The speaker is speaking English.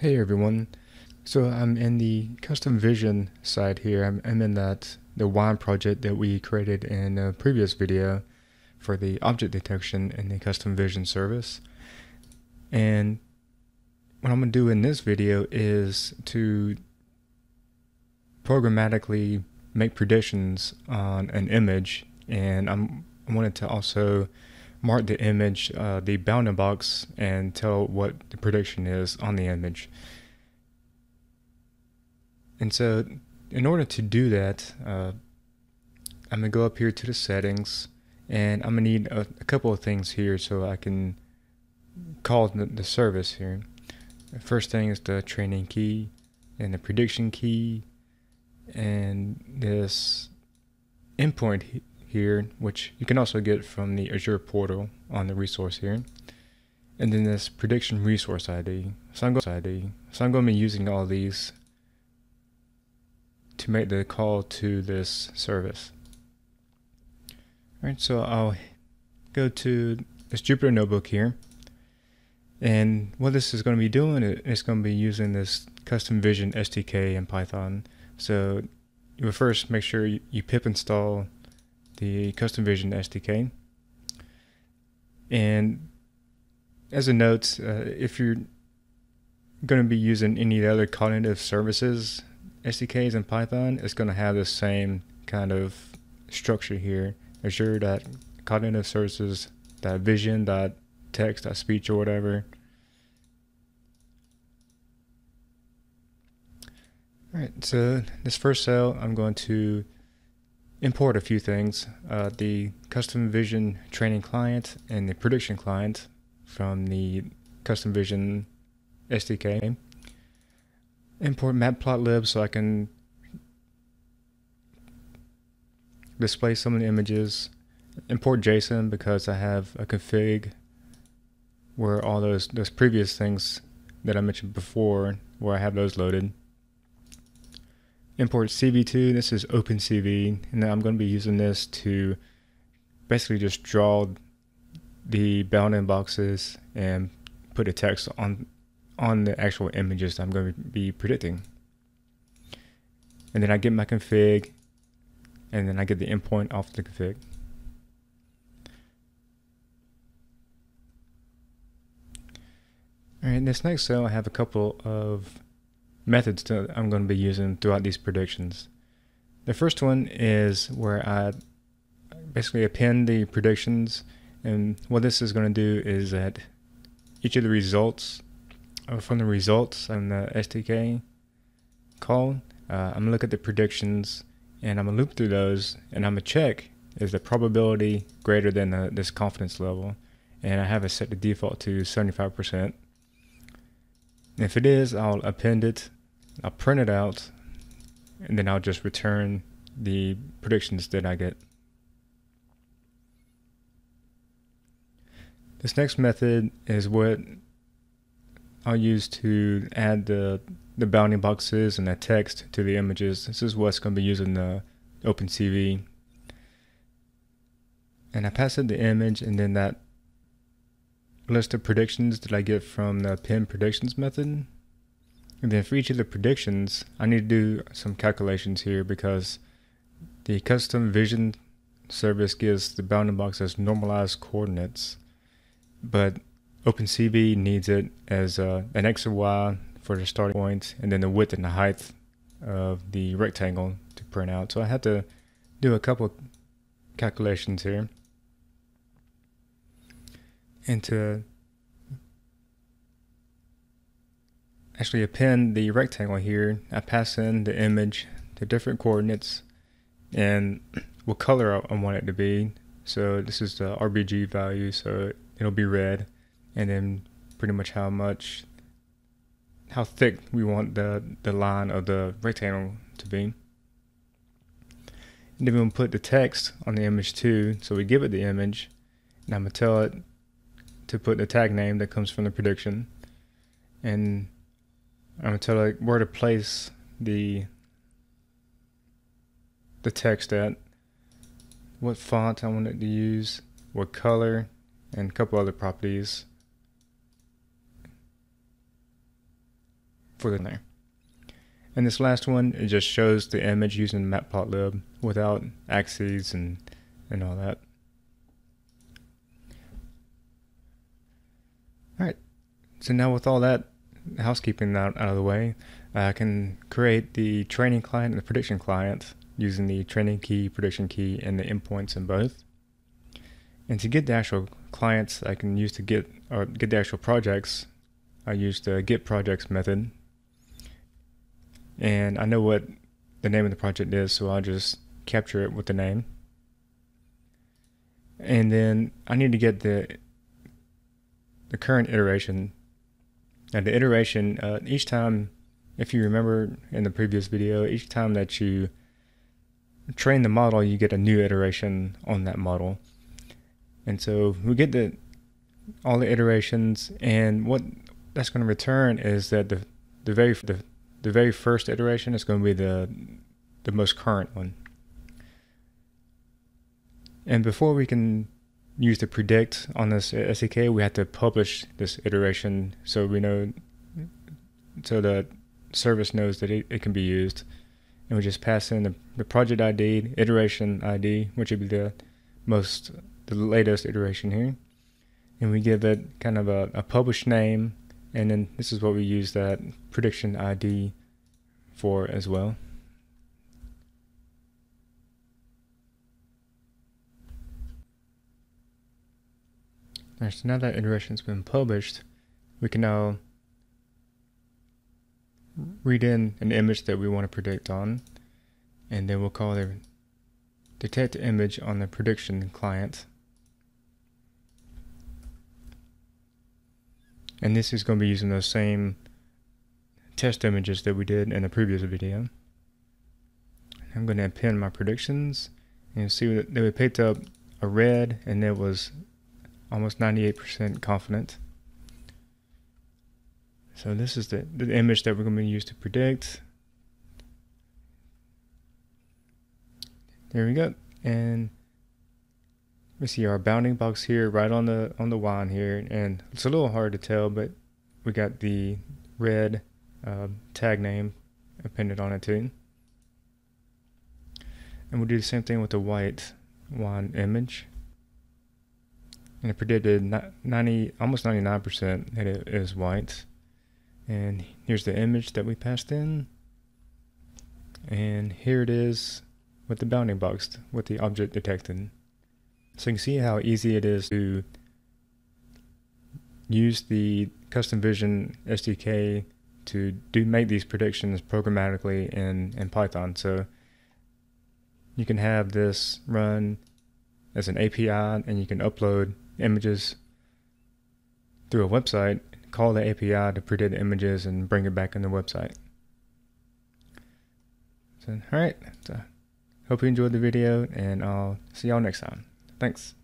Hey everyone. So I'm in the custom vision side here. I'm, I'm, in that the wine project that we created in a previous video for the object detection in the custom vision service. And what I'm going to do in this video is to programmatically make predictions on an image and I'm, I wanted to also mark the image, uh, the bounding box, and tell what the prediction is on the image. And so, in order to do that, uh, I'm gonna go up here to the settings, and I'm gonna need a, a couple of things here so I can call the, the service here. The first thing is the training key, and the prediction key, and this endpoint here, which you can also get from the Azure portal on the resource here. And then this prediction resource ID. So I'm ID. So I'm going to be using all these to make the call to this service. Alright, so I'll go to this Jupyter Notebook here. And what this is going to be doing, it's going to be using this custom vision SDK in Python. So you first make sure you pip install the Custom Vision SDK. And as a note, uh, if you're going to be using any other cognitive services SDKs in Python, it's going to have the same kind of structure here. Azure that cognitive services that vision that text that speech or whatever. All right, so this first cell, I'm going to import a few things. Uh, the custom vision training client and the prediction client from the custom vision SDK. Import matplotlib so I can display some of the images. Import JSON because I have a config where all those those previous things that I mentioned before where I have those loaded import CV2. This is OpenCV, and I'm going to be using this to basically just draw the bounding boxes and put a text on on the actual images I'm going to be predicting. And then I get my config, and then I get the endpoint off the config. All right, in this next cell, I have a couple of methods that I'm going to be using throughout these predictions. The first one is where I basically append the predictions and what this is going to do is that each of the results uh, from the results and the SDK call, uh, I'm going to look at the predictions and I'm going to loop through those and I'm going to check is the probability greater than the, this confidence level and I have it set to default to 75%. If it is, I'll append it I'll print it out and then I'll just return the predictions that I get. This next method is what I'll use to add the, the bounding boxes and the text to the images. This is what's going to be using the OpenCV. And I pass it the image and then that list of predictions that I get from the pin predictions method and then for each of the predictions, I need to do some calculations here because the custom vision service gives the bounding box as normalized coordinates, but OpenCV needs it as uh, an X or Y for the starting point, and then the width and the height of the rectangle to print out. So I had to do a couple calculations here. And to actually append the rectangle here. I pass in the image, the different coordinates, and what color I want it to be. So this is the RGB value, so it'll be red, and then pretty much how much, how thick we want the, the line of the rectangle to be. And then we'll put the text on the image too. So we give it the image, and I'm gonna tell it to put the tag name that comes from the prediction. And I'm gonna tell it where to place the the text at, what font I want it to use, what color, and a couple other properties. for the there. And this last one, it just shows the image using matplotlib without axes and, and all that. Alright, so now with all that housekeeping out, out of the way, uh, I can create the training client and the prediction client using the training key, prediction key, and the endpoints in both. And to get the actual clients I can use to get or get the actual projects, I use the get projects method. And I know what the name of the project is, so I'll just capture it with the name. And then I need to get the the current iteration. And the iteration, uh, each time, if you remember in the previous video, each time that you train the model, you get a new iteration on that model. And so we get the all the iterations, and what that's going to return is that the the very the, the very first iteration is going to be the the most current one. And before we can use the predict on this SDK, we have to publish this iteration so we know so the service knows that it, it can be used. And we just pass in the, the project ID, iteration ID, which would be the most the latest iteration here. And we give it kind of a, a published name, and then this is what we use that prediction ID for as well. Alright, so now that iteration's been published, we can now read in an image that we want to predict on, and then we'll call the detect image on the prediction client. And this is going to be using those same test images that we did in the previous video. I'm going to append my predictions and see that we picked up a red and it was almost 98% confident. So this is the, the image that we're going to use to predict. There we go. And we see our bounding box here right on the on the wine here and it's a little hard to tell but we got the red uh, tag name appended on it too and we'll do the same thing with the white wine image and it predicted 90 almost 99% that it is white. And here's the image that we passed in. And here it is with the bounding box with the object detected. So you can see how easy it is to use the custom vision SDK to do make these predictions programmatically in, in Python. So you can have this run as an API and you can upload images through a website, call the API to predict the images and bring it back in the website. So, all right. So, hope you enjoyed the video and I'll see y'all next time. Thanks.